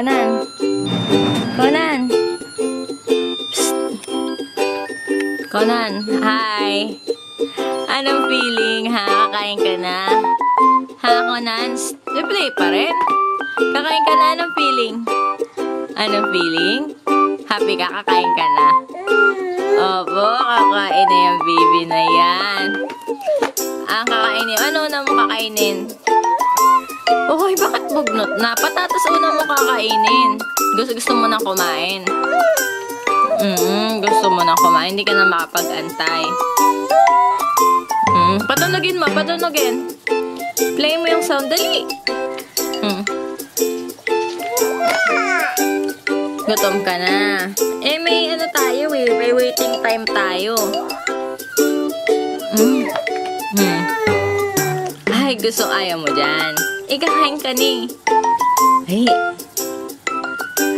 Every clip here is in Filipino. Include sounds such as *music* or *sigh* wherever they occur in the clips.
Conan. Conan. Psst. Conan, hi. Anong feeling, ha? Kakain ka na? Ha, Conan? Replay pa rin. Kakain ka na, anong feeling? Anong feeling? Happy ka, kakain ka na? Opo, kakain na yung baby na yan. Ang kakainin, ano na mo kakainin? Uy, bakit bugnot na? Patatas una mo kakainin. Gusto, gusto mo na kumain. Mm, gusto mo na kumain. Hindi ka na makapag-antay. Mm, patunogin mo, patunogin. Play mo yung sound. Dali. Mm. Gutom ka na. Eh, may ano tayo eh. May waiting time tayo. Mm. Mm. Ay, gusto ayaw mo dyan. Ikakain ka ni. Ay.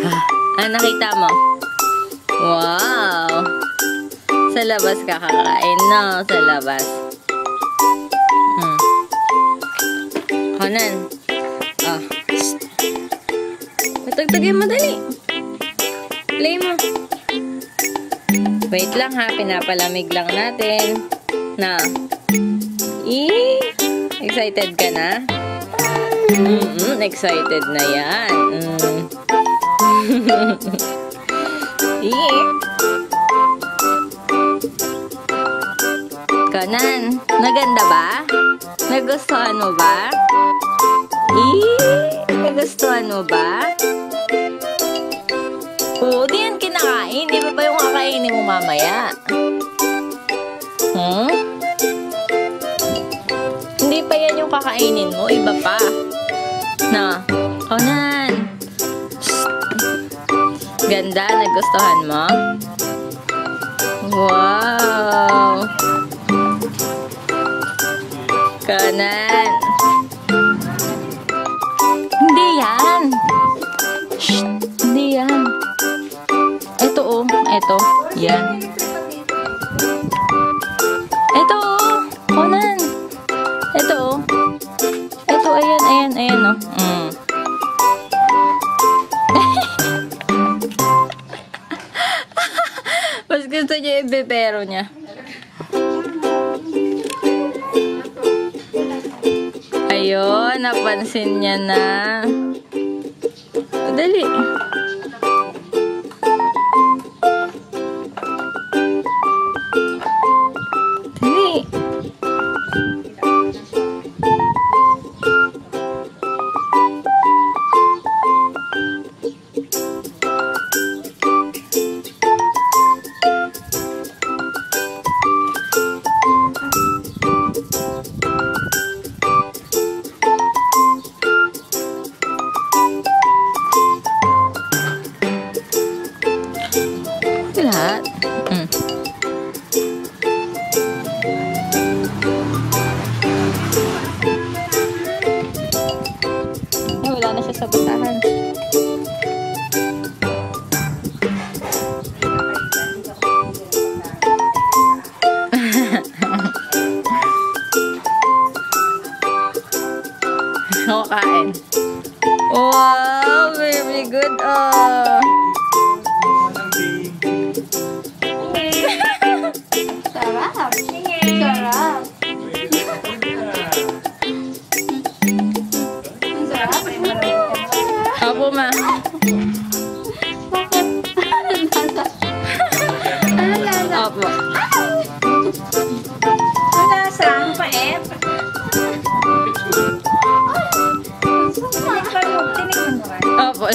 Ha, ah, nakita mo? Wow. Sa labas ka kakain, no? Sa labas. Hmm. Conan. Oh. Patagtagin mo dali. Play mo. Wait lang ha, pinapalamig lang natin. Na. Eh, excited ka na? Mm -mm, excited na yan. Mm. *laughs* eh. Kanan, naganda ba? Nagustuhan mo ba? Eh, nagustuhan mo ba? Oo, di yan kinakain. Di ba ba yung kakainin mo mamaya? Hmm? Kakainin mo. Iba pa. Na. Conan. Shh. Ganda. Nagustuhan mo? Wow. Conan. Gusto niya yung bebero niya. Ayun, napansin niya na. Dali. Dali. Siya sa basahan. Ako *laughs* kain. Wow, very good. Oh.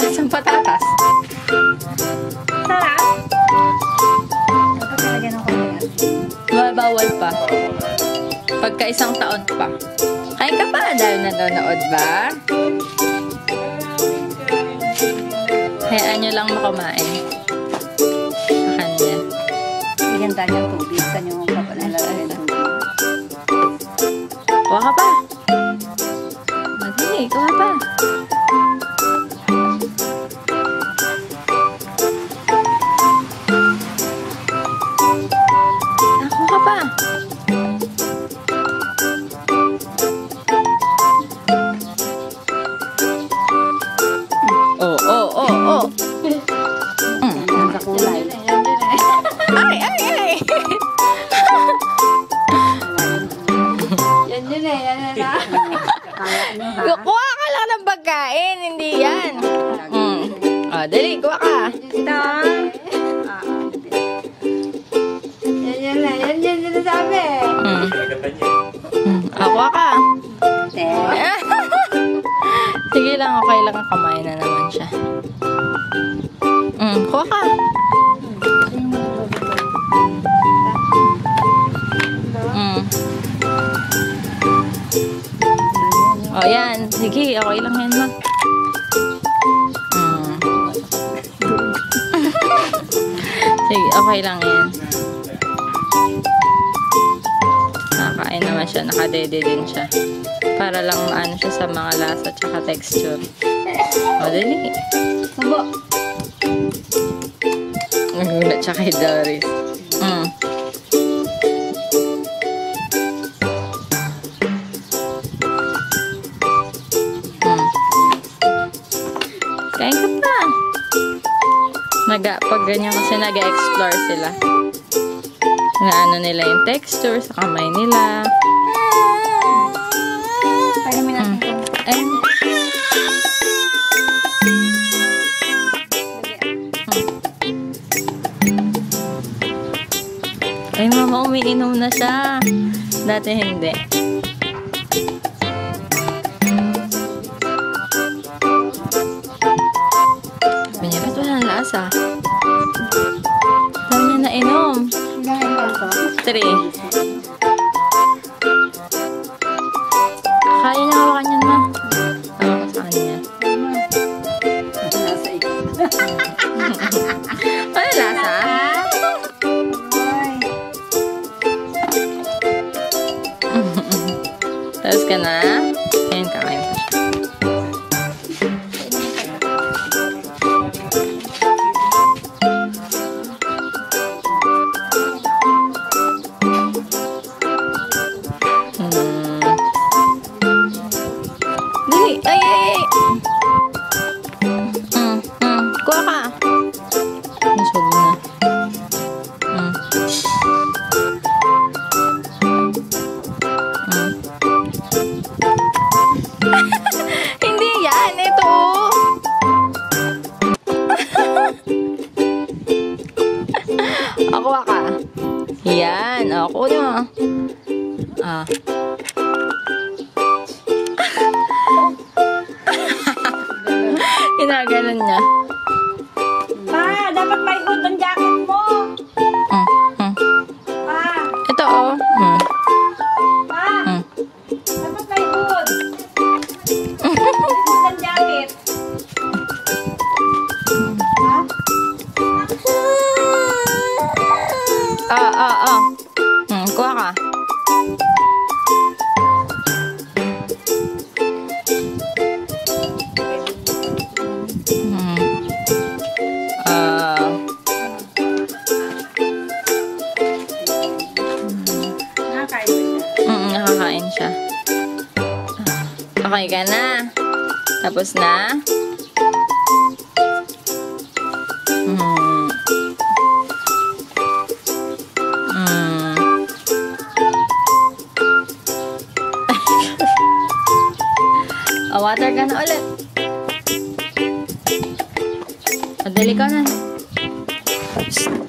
Opo, lasang patatas. Sarap. Ito talaga ng kumain. Mabawal pa. Pagka isang taon pa. Kain ka pa dahil nanonood ba? Hayaan nyo lang makumain. Sa kanya. Bigyan tayo ng tubig sa inyong kapanalalahin ng ka pa. Pagkain, hindi yan. Mm. Oh, dali, kuha ka. Ito. Yan, yan lang. Yan, yan, yan sabi. Mm. Mm. Oh, kuha ka. *laughs* Sige lang, okay lang. Kumain na naman siya. Mm, kuha ka. Mm. Oh, yan. Sige, okay lang yan, ma. Mm. *laughs* Sige, okay lang yan. Nakakain naman siya. Nakadede din siya. Para lang maano siya sa mga lasa tsaka texture. O, dali. Subo. Nagulat siya kay Doris. Mm. Naga, pag ganyan kasi nag-explore sila. Na ano nila yung texture sa kamay nila. Painumin natin Mm. kung Ay, ay mama, umiinom na siya. Dati hindi. Three. Ah. *laughs* Ginaganon niya. Pa, dapat may hood Okay ka na. Tapos na. Hmm. Hmm. *laughs* O, water ka na ulit. O, dali ka na. Shh.